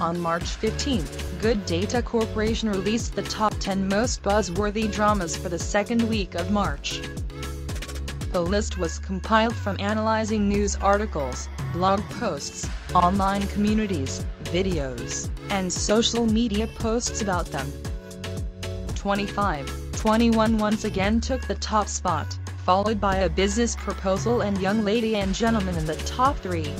On March 15, Good Data Corporation released the top 10 most buzzworthy dramas for the second week of March. The list was compiled from analyzing news articles, blog posts, online communities, videos, and social media posts about them. 25, 21 once again took the top spot, followed by A Business Proposal and Young Lady and Gentleman in the top three.